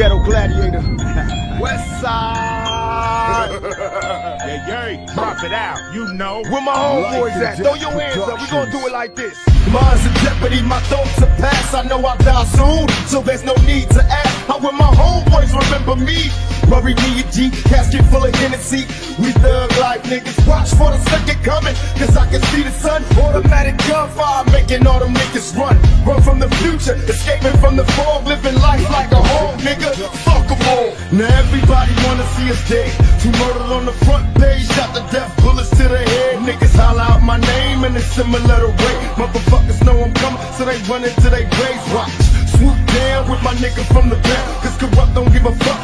ghetto gladiator. West side. yeah, yeah, drop it out, you know. Where my homeboys at? Throw your hands up, we gonna do it like this. Mine's in jeopardy, my thoughts are past. I know I'll die soon, so there's no need to ask. How will my homeboys remember me? Bury me a Jeep, casket full of Hennessy. We thug life niggas, watch for the second coming, cause I can see the sun. Automatic gunfire making all them niggas run. Run from the future, escaping from the fog, living life like a home, nigga. Fuck them all. Now everybody wanna see us dead. Two murdered on the front page, shot the death bullets to the head. Niggas holler out my name in a similar way. Motherfuckers know I'm coming, so they run into their graves. Watch. Swoop down with my nigga from the back. Cause corrupt don't give a fuck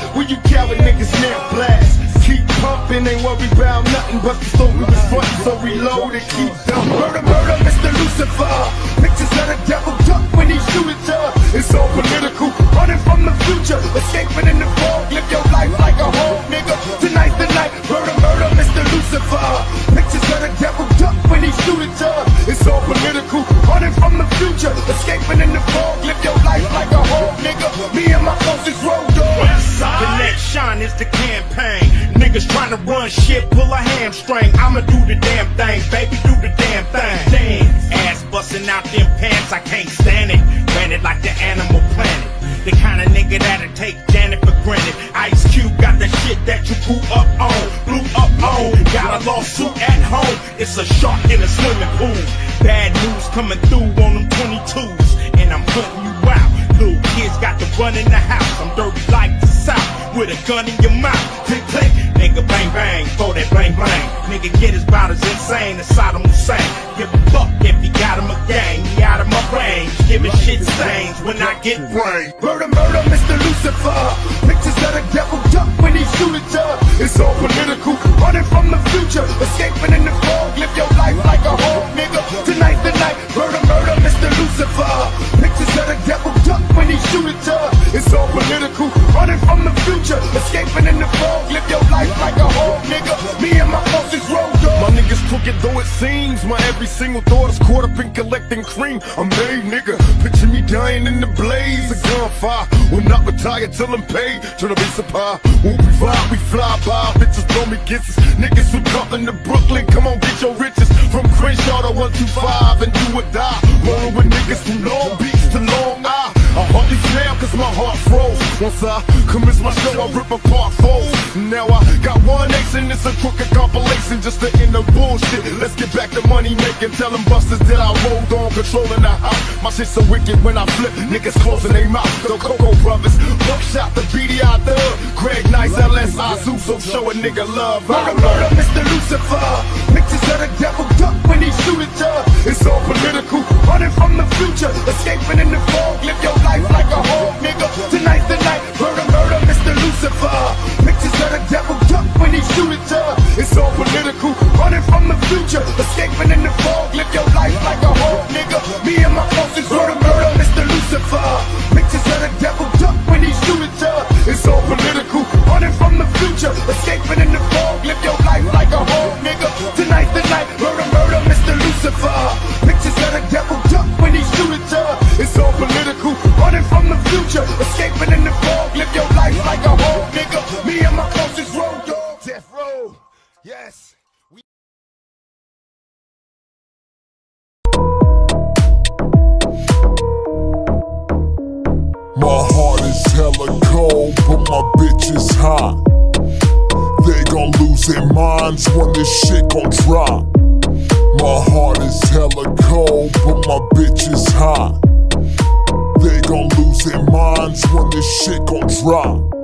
ain't worry about nothing but the story was frontin', so reload and keep dumping. Murder, murder, Mr. Lucifer. Pictures of the devil duck when he shoot at. It's all political, running from the future, escaping in the fog. Live your life like a home, nigga. Tonight's the night. Murder, murder, Mr. Lucifer. Pictures of the devil duck when he shoot at. It's all political, running from the future, escaping in the fog. Niggas trying to run shit, pull a hamstring. I'ma do the damn thing, baby, do the damn thing. Damn, ass busting out them pants, I can't stand it. Ran it like the animal planet. The kind of nigga that'll take Janet for granted. Ice Cube got the shit that you grew up on, blew up on. Got a lawsuit at home, it's a shark in a swimming pool. Bad news coming through on them 22s, and I'm putting you out. Little kids got to run in the house, I'm dirty with a gun in your mouth. Click, click, nigga bang bang, throw that bang bang. Nigga get his bout as insane as Saddam Hussein. Give a fuck if he got him a gang, he out of my range. Giving shit stains when I get brain. Murder, murder, Mr. Lucifer. Seems. My every single thought is caught up in collecting cream. I'm made, nigga. Picture me dying in the blaze of gunfire. Will not retire till I'm paid. Tryna be surprised. Won't we we fly by. Bitches throw me kisses. Niggas who come to Brooklyn, come on, get your riches. From Crenshaw to 125 and you would die. Rolling with niggas from Long Once I commence my show, I rip apart foes. Now I got one ace and it's a crooked compilation just to end the bullshit. Let's get back to money making. Tell them busters that I rolled on, controlling the house. My shit so wicked when I flip, niggas closing their mouth. The Cocoa Brovaz, Buckshot, the BDI Thug, Greg Nice, LS, Azu, so show a nigga love. Murder, murder, Mr. Lucifer. Pictures of the devil duck when he shoot at ya. It's all political, running from the future, escaping in the fog. Live your life their minds when this shit gon' drop. My heart is hella cold, but my bitch is hot. They gon' lose their minds when this shit gon' drop.